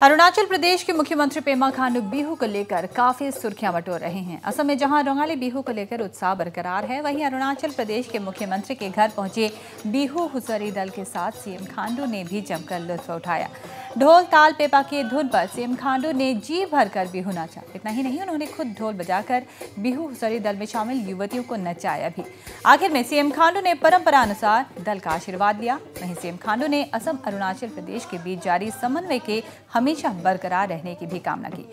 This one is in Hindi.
अरुणाचल प्रदेश के मुख्यमंत्री पेमा खांडू बिहू को लेकर काफ़ी सुर्खियाँ बटोर रहे हैं। असम में जहाँ रंगाली बिहू को लेकर उत्साह बरकरार है, वहीं अरुणाचल प्रदेश के मुख्यमंत्री के घर पहुँचे बिहू हुसरी दल के साथ सीएम खांडू ने भी जमकर लुत्फ उठाया। ढोल ताल पेपा की धुन पर सीएम खांडू ने जी भर कर बिहू नाचा। इतना ही नहीं, उन्होंने खुद ढोल बजाकर बिहू हुसरी दल में शामिल युवतियों को नचाया भी। आखिर में सीएम खांडू ने परंपरा अनुसार दल का आशीर्वाद लिया। वहीं सीएम खांडू ने असम, अरुणाचल प्रदेश के बीच जारी समन्वय के हमेशा बरकरार रहने की भी कामना की।